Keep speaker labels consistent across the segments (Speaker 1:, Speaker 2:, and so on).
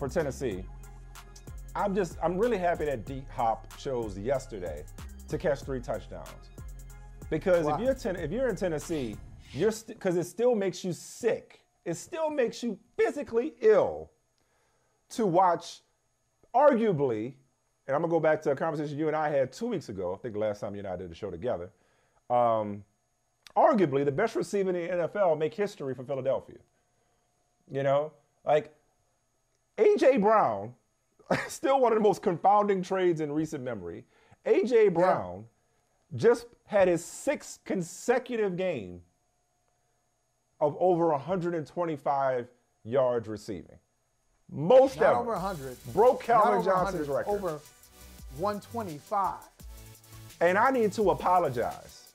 Speaker 1: for Tennessee. I'm just I'm really happy that D Hop chose yesterday to catch three touchdowns. Because
Speaker 2: Wow.
Speaker 1: if you're ten, if you're in Tennessee, you're because it still makes you sick. It still makes you physically ill to watch arguably, and I'm gonna go back to a conversation you and I had two weeks ago. I think the last time you and I did the show together. Um, arguably, the best receiver in the NFL make history for Philadelphia. You know, like AJ Brown, still one of the most confounding trades in recent memory. AJ Brown just had his sixth consecutive game of over 125 yards receiving. Most
Speaker 2: Not
Speaker 1: ever.
Speaker 2: over 100.
Speaker 1: Broke Calvin Johnson's record.
Speaker 2: Over 125.
Speaker 1: And I need to apologize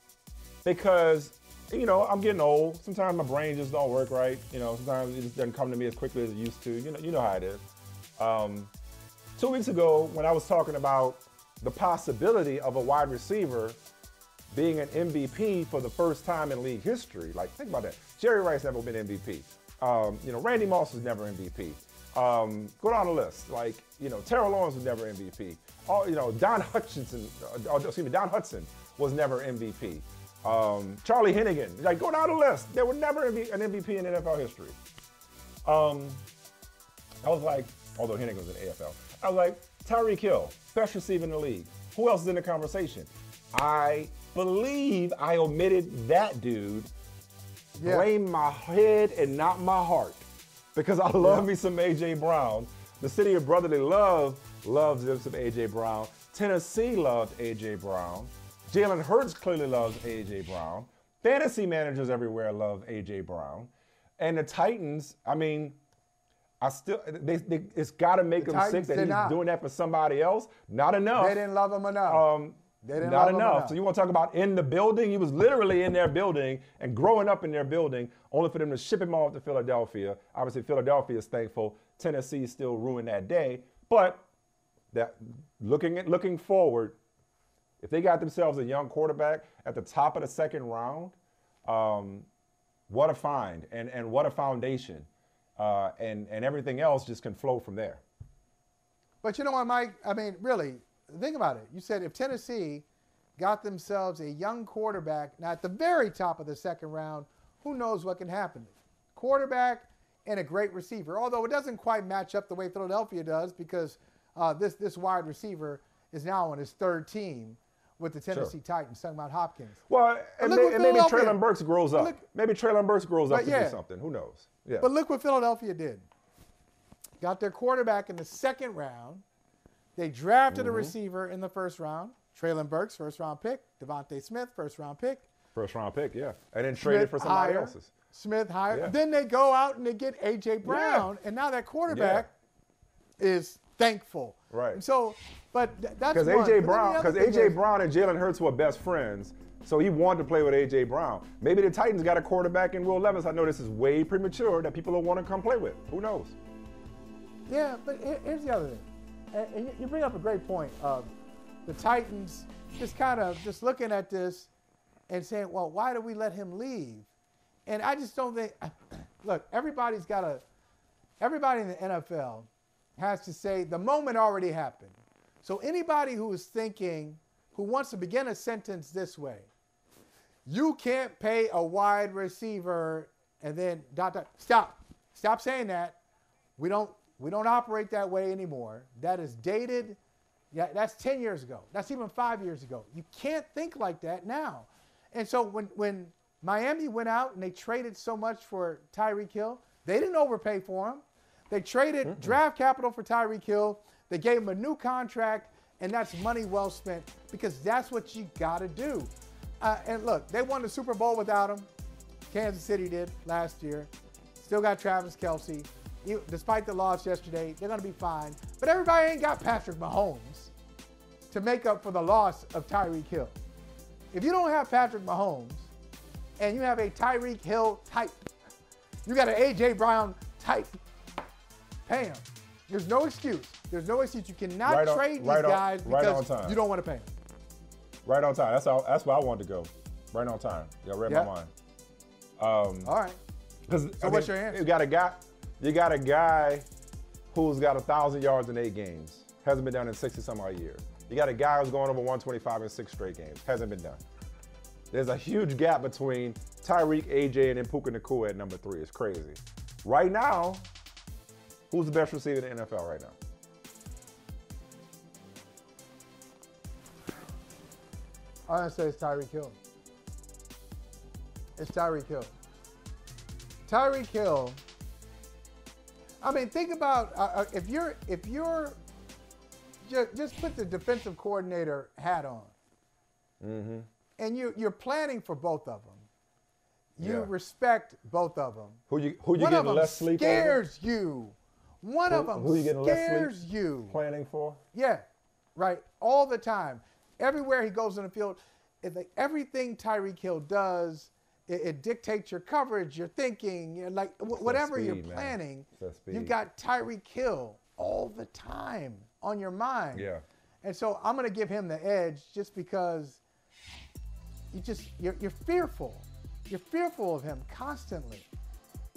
Speaker 1: because, you know, I'm getting old. Sometimes my brain just don't work right. You know, sometimes it just doesn't come to me as quickly as it used to. You know, you know how it is. Um, two weeks ago, when I was talking about the possibility of a wide receiver being an MVP for the first time in league history, like think about that. Jerry Rice never been MVP. Um, you know, Randy Moss was never MVP. Um, go down the list. Like, you know, Terrell Lawrence was never MVP. All, you know, Don Hutchinson, uh, uh, excuse me, Don Hutson was never MVP. Um, Charlie Hennigan, like go down the list. There were never be an MVP in NFL history. Um, I was like, although Hennigan was in AFL, I was like, Tyreek Hill, best receiver in the league. Who else is in the conversation? I believe I omitted that dude.
Speaker 2: Yeah.
Speaker 1: Blame my head and not my heart. Because I love
Speaker 2: Yeah.
Speaker 1: me some AJ Brown. The city of brotherly love loves them some AJ Brown. Tennessee loved AJ Brown. Jalen Hurts clearly loves AJ Brown. Fantasy managers everywhere love AJ Brown. And the Titans, I mean, I still they, they it's got to make
Speaker 2: The
Speaker 1: them sick that he's
Speaker 2: not.
Speaker 1: doing that for somebody else. Not enough.
Speaker 2: They didn't love him enough.
Speaker 1: Um,
Speaker 2: They didn't
Speaker 1: not
Speaker 2: love him
Speaker 1: enough.
Speaker 2: enough.
Speaker 1: So you want to talk about in the building? He was literally in their building and growing up in their building, only for them to ship him off to Philadelphia. Obviously, Philadelphia is thankful. Tennessee still ruined that day, but that looking at looking forward, if they got themselves a young quarterback at the top of the second round, um, what a find and and what a foundation, uh, and and everything else just can flow from there.
Speaker 2: But you know what, Mike? I mean, really, think about it. You said if Tennessee got themselves a young quarterback, now at the very top of the second round, who knows what can happen? Quarterback and a great receiver. Although it doesn't quite match up the way Philadelphia does because uh, this this wide receiver is now on his third team with the Tennessee Titans, talking about Hopkins.
Speaker 1: Well, and, may, and maybe Treylon Burks grows up.
Speaker 2: look-
Speaker 1: maybe Treylon Burks grows up to
Speaker 2: yeah.
Speaker 1: do something. Who knows? Yeah.
Speaker 2: But look what Philadelphia did. Got their quarterback in the second round. They drafted a
Speaker 1: Mm-hmm.
Speaker 2: receiver in the first round. Treylon Burks, first round pick. DeVonta Smith, first round pick.
Speaker 1: First round pick, yeah. And then traded for somebody
Speaker 2: higher.
Speaker 1: else's.
Speaker 2: Smith higher.
Speaker 1: Yeah.
Speaker 2: Then they go out and they get AJ Brown, and now that quarterback is thankful.
Speaker 1: Right.
Speaker 2: And so, but th- that's
Speaker 1: Because AJ Brown, because AJ
Speaker 2: is-
Speaker 1: Brown and Jalen Hurts were best friends, so he wanted to play with AJ Brown. Maybe the Titans got a quarterback in Will Levis. I know this is way premature that people don't want to come play with. Who knows?
Speaker 2: Yeah, but here- here's the other thing, and, and you bring up a great point of the Titans just kind of just looking at this and saying, well, why do we let him leave? And I just don't think. Look, everybody's got a. Everybody in the NFL has to say the moment already happened. So anybody who is thinking, who wants to begin a sentence this way, you can't pay a wide receiver and then dot dot. Stop. Stop saying that. We don't we don't operate that way anymore. That is dated. Yeah, that's 10 years ago. That's even five years ago. You can't think like that now. And so when when Miami went out and they traded so much for Tyreek Hill, they didn't overpay for him. They traded draft capital for Tyreek Hill. They gave him a new contract, and that's money well spent because that's what you got to do. Uh, and look, they won the Super Bowl without him. Kansas City did last year. Still got Travis Kelce. You- Despite the loss yesterday, they're going to be fine. But everybody ain't got Patrick Mahomes to make up for the loss of Tyreek Hill. If you don't have Patrick Mahomes and you have a Tyreek Hill type, you got an A.J. Brown type, pay him. There's no excuse. There's no excuse. You cannot
Speaker 1: Right on-
Speaker 2: trade these
Speaker 1: right on-
Speaker 2: guys
Speaker 1: right
Speaker 2: because
Speaker 1: on time.
Speaker 2: you don't want to pay him.
Speaker 1: Right on time. That's how, that's where I wanted to go. Right on time. Y'all read
Speaker 2: Yeah.
Speaker 1: my mind. Um,
Speaker 2: All right.
Speaker 1: Because
Speaker 2: So what's your answer?
Speaker 1: You got a guy. You got a guy who's got a thousand yards in eight games. Hasn't been done in 60 some odd years. You got a guy who's going over 125 in six straight games. Hasn't been done. There's a huge gap between Tyreek, AJ, and then Puka Nacua at number three. It's crazy. Right now, who's the best receiver in the NFL right now?
Speaker 2: I'm gonna say it's Tyreek Hill. It's Tyreek Hill. Tyreek Hill. I mean, think about uh, uh, if you're if you're just, just put the defensive coordinator hat on,
Speaker 1: Mm-hmm.
Speaker 2: and you you're planning for both of them. You
Speaker 1: Yeah.
Speaker 2: respect both of them.
Speaker 1: Who you who you
Speaker 2: One
Speaker 1: getting less sleep over?
Speaker 2: scares you. One of them
Speaker 1: who you getting less
Speaker 2: scares you.
Speaker 1: Planning for?
Speaker 2: Yeah, right. All the time. Everywhere he goes in the field, everything Tyreek Hill does, it, it dictates your coverage, your thinking, your, like wh- whatever you're planning. You
Speaker 1: speed.
Speaker 2: got Tyreek Hill all the time on your mind.
Speaker 1: Yeah.
Speaker 2: And so I'm going to give him the edge just because you just you're, you're fearful. You're fearful of him constantly.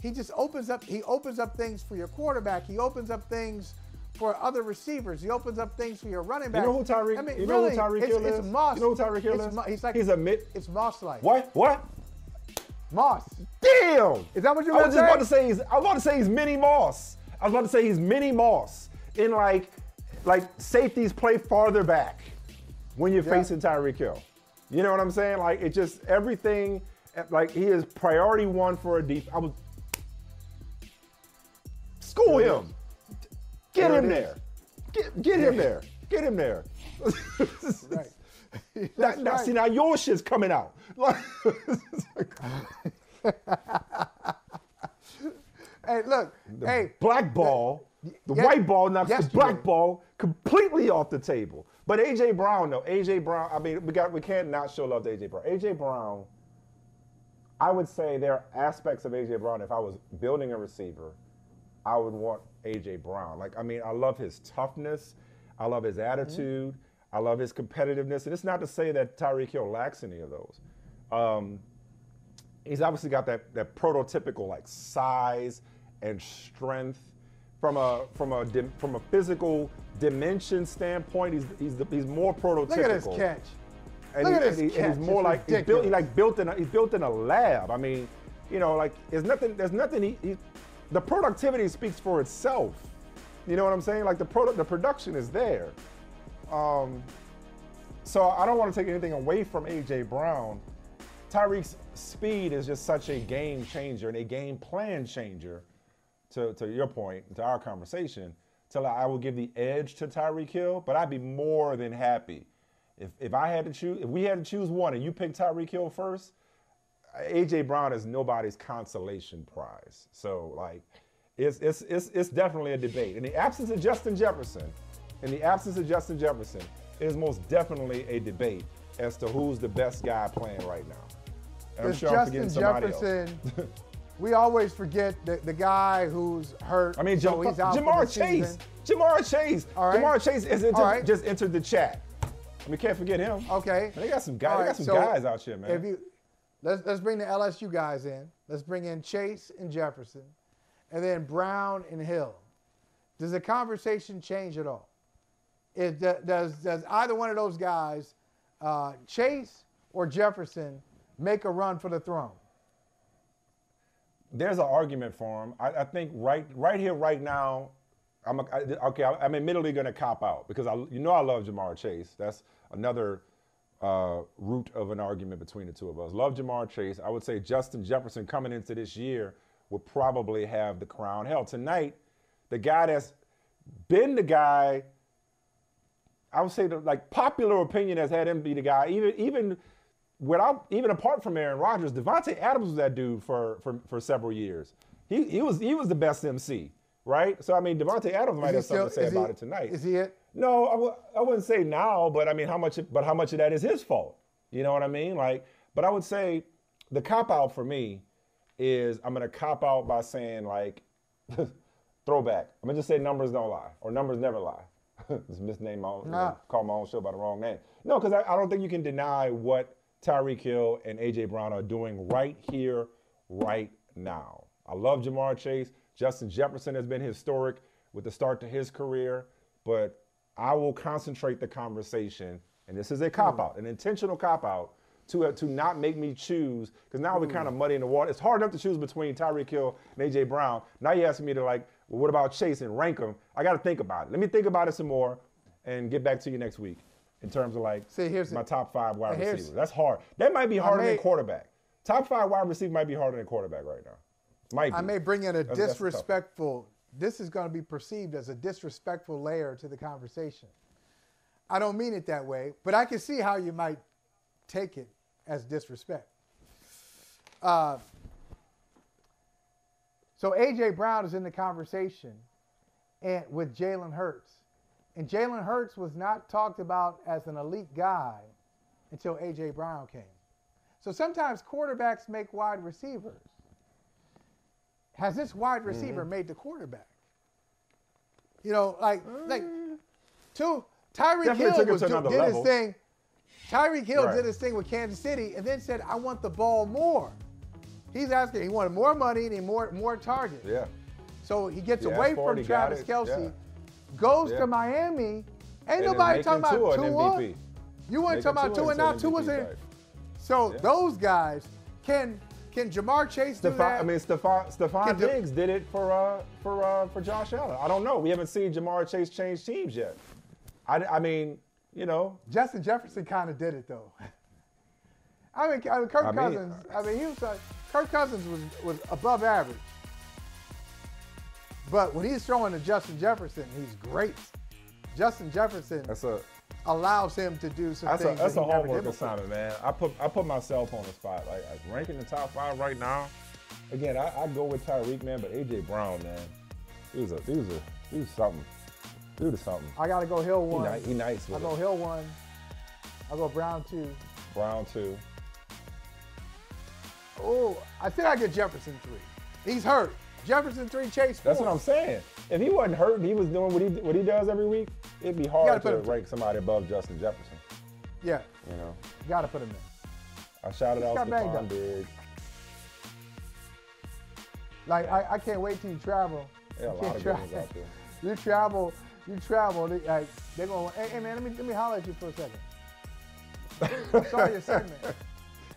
Speaker 2: He just opens up. He opens up things for your quarterback. He opens up things for other receivers. He opens up things for your running back.
Speaker 1: You know who Tyreek?
Speaker 2: I mean,
Speaker 1: you know
Speaker 2: really,
Speaker 1: who Tyreek
Speaker 2: it's,
Speaker 1: Hill
Speaker 2: it's
Speaker 1: is?
Speaker 2: Moss.
Speaker 1: You know who Tyreek Hill
Speaker 2: It's
Speaker 1: is?
Speaker 2: Mo- he's like
Speaker 1: he's a mid.
Speaker 2: It's Moss like.
Speaker 1: What? What?
Speaker 2: Moss.
Speaker 1: Damn!
Speaker 2: Is that what you
Speaker 1: I was just about to say he's. I was about to say he's mini Moss. I was about to say he's mini Moss in like, like safeties play farther back when you're
Speaker 2: Yeah.
Speaker 1: facing Tyreek Hill. You know what I'm saying? Like it just everything. Like he is priority one for a deep. I was. School
Speaker 2: There
Speaker 1: him. Get
Speaker 2: There
Speaker 1: him there. Get, get him there. Get him there.
Speaker 2: Right.
Speaker 1: Now, now,
Speaker 2: right.
Speaker 1: see, now your shit's coming out.
Speaker 2: Hey, look. hey,
Speaker 1: black ball, the
Speaker 2: Ye-
Speaker 1: white ball knocks the
Speaker 2: yesterday.
Speaker 1: black ball completely off the table. But AJ Brown, though, AJ Brown, I mean, we got we can't not show love to AJ Brown. AJ Brown, I would say there are aspects of AJ Brown. If I was building a receiver, I would want AJ Brown. Like, I mean, I love his toughness, I love his attitude, I love his competitiveness, and it's not to say that Tyreek Hill lacks any of those. Um, he's obviously got that that prototypical like size and strength from a from a dim, from a physical dimension standpoint. He's he's the, he's more prototypical.
Speaker 2: look at this catch.
Speaker 1: And,
Speaker 2: Look
Speaker 1: he-
Speaker 2: at
Speaker 1: and he- and
Speaker 2: catch.
Speaker 1: he's more
Speaker 2: It's
Speaker 1: like he's built. He like built in a, he's built in a lab. I mean, you know, like there's nothing. There's nothing. He, he the productivity speaks for itself. You know what I'm saying? Like the product, the production is there. Um, so I don't want to take anything away from AJ Brown. Tyreek's speed is just such a game changer and a game plan changer. To, to your point, to our conversation, till I will give the edge to Tyreek Hill, but I'd be more than happy if if I had to choose. If we had to choose one, and you pick Tyreek Hill first, AJ Brown is nobody's consolation prize. So like, it's it's it's it's definitely a debate. In the absence of Justin Jefferson, in the absence of Justin Jefferson, it is most definitely a debate as to who's the best guy playing right now. And I'm
Speaker 2: It's
Speaker 1: sure I'm
Speaker 2: Justin
Speaker 1: forgetting somebody
Speaker 2: Jefferson.
Speaker 1: else.
Speaker 2: we always forget the, the guy who's hurt.
Speaker 1: I mean,
Speaker 2: so
Speaker 1: Jam-
Speaker 2: Ja'Marr
Speaker 1: Chase.
Speaker 2: season.
Speaker 1: Ja'Marr Chase.
Speaker 2: All right.
Speaker 1: Ja'Marr Chase is
Speaker 2: right.
Speaker 1: just entered the chat. We can't forget him.
Speaker 2: Okay.
Speaker 1: They got some guys.
Speaker 2: All
Speaker 1: They got some
Speaker 2: so
Speaker 1: guys out here, man.
Speaker 2: If you let's let's bring the LSU guys in. Let's bring in Chase and Jefferson, and then Brown and Hill. Does the conversation change at all? It, does does either one of those guys, uh, Chase or Jefferson, make a run for the throne?
Speaker 1: there's an argument for him. I, I think right, right here, right now, I'm a, I, okay. I, I'm admittedly going to cop out because I, you know, I love Ja'Marr Chase. That's another uh, root of an argument between the two of us. Love Ja'Marr Chase. I would say Justin Jefferson coming into this year would probably have the crown. Hell, tonight, the guy that's been the guy. I would say the like popular opinion has had him be the guy. Even even without even apart from Aaron Rodgers, Davante Adams was that dude for for, for several years. He, he was he was the best MC, right? So I mean, Davante Adams might have something to say about
Speaker 2: he-
Speaker 1: it tonight.
Speaker 2: Is he it?
Speaker 1: No, I w- I wouldn't say now, but I mean, how much? But how much of that is his fault? You know what I mean? Like, but I would say the cop out for me is I'm gonna cop out by saying like throwback. I'm gonna just say numbers don't lie or numbers never lie. just misname my own,
Speaker 2: Nah.
Speaker 1: call my own show by the wrong name. No, because I, I don't think you can deny what Tyreek Hill and AJ Brown are doing right here, right now. I love Ja'Marr Chase. Justin Jefferson has been historic with the start to his career, but I will concentrate the conversation, and this is a cop out, an intentional cop out, to, uh, to not make me choose, because now we're kind of muddying the water. It's hard enough to choose between Tyreek Hill and A.J. Brown. Now you're asking me to, like, well, what about Chase and rank them? I got to think about it. Let me think about it some more and get back to you next week in terms of, like,
Speaker 2: See, here's
Speaker 1: my top five wide receivers. That's hard. That might be harder
Speaker 2: may-
Speaker 1: than quarterback. Top five wide receiver might be harder than quarterback right now. Might be.
Speaker 2: I may bring in a
Speaker 1: That's- that's
Speaker 2: disrespectful. This is going to be perceived as a disrespectful layer to the conversation. I don't mean it that way, but I can see how you might take it as disrespect. Uh, so AJ Brown is in the conversation, and with Jalen Hurts, and Jalen Hurts was not talked about as an elite guy until AJ Brown came. So sometimes quarterbacks make wide receivers. Has this wide receiver
Speaker 1: Mm-hmm.
Speaker 2: made the quarterback? You know, like like two Tyreek Hill was did
Speaker 1: level.
Speaker 2: his thing. Tyreek Hill
Speaker 1: Right.
Speaker 2: did his thing with Kansas City and then said, I want the ball more. He's asking, he wanted more money and more more targets.
Speaker 1: Yeah.
Speaker 2: So he gets
Speaker 1: He
Speaker 2: away
Speaker 1: asked for it,
Speaker 2: from Travis Kelce,
Speaker 1: yeah.
Speaker 2: goes
Speaker 1: Yeah.
Speaker 2: to Miami. Ain't
Speaker 1: And
Speaker 2: nobody talking about
Speaker 1: Tua.
Speaker 2: You weren't talking about
Speaker 1: Tua into
Speaker 2: now Tua's in. So
Speaker 1: Yeah.
Speaker 2: those guys can can Ja'Marr Chase do
Speaker 1: Stefon,
Speaker 2: that?
Speaker 1: I mean,
Speaker 2: Stefon, Stefon
Speaker 1: Diggs did it for uh, for uh, for Josh Allen. I don't know. We haven't seen Ja'Marr Chase change teams yet. I, I mean, you know,
Speaker 2: Justin Jefferson kind of did it though. I mean, I mean Kirk
Speaker 1: I mean-
Speaker 2: Cousins. I mean, he was like, Kirk Cousins was was above average. But when he's throwing to Justin Jefferson, he's great. Justin Jefferson
Speaker 1: that's a
Speaker 2: allows him to do some
Speaker 1: that's a
Speaker 2: things.
Speaker 1: that's
Speaker 2: that
Speaker 1: a homework assignment, man. I put I put myself on the spot. Like, like ranking the top five right now. Again, I, I go with Tyreek, man, but AJ Brown, man, he was a he was a he was something. Dude is something.
Speaker 2: I got to go Hill
Speaker 1: He,
Speaker 2: one.
Speaker 1: ni- he nice
Speaker 2: I go. Hill one. I go Brown two.
Speaker 1: Brown too.
Speaker 2: Oh, I think I get Jefferson three. He's hurt. Jefferson three, Chase four.
Speaker 1: That's what I'm saying. If he wasn't hurt he was doing what he what he does every week, it'd be hard to rank somebody above Justin Jefferson.
Speaker 2: Yeah,
Speaker 1: You know,
Speaker 2: got to put him in.
Speaker 1: I shouted out
Speaker 2: got banged Stefon.
Speaker 1: Diggs.
Speaker 2: Like I, I can't wait till you travel.
Speaker 1: Yeah, a
Speaker 2: You
Speaker 1: lot of
Speaker 2: tra-
Speaker 1: good ones out there.
Speaker 2: You travel, you travel. They, like, they're going. Hey, hey man, let me let me holler at you for a second. I saw your segment.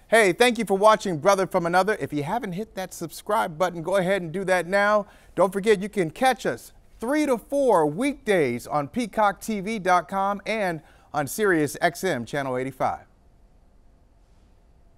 Speaker 2: Hey, thank you for watching Brother from Another. If you haven't hit that subscribe button, go ahead and do that now. Don't forget you can catch us 3 to 4 weekdays on peacocktv.com and on Sirius XM channel 85.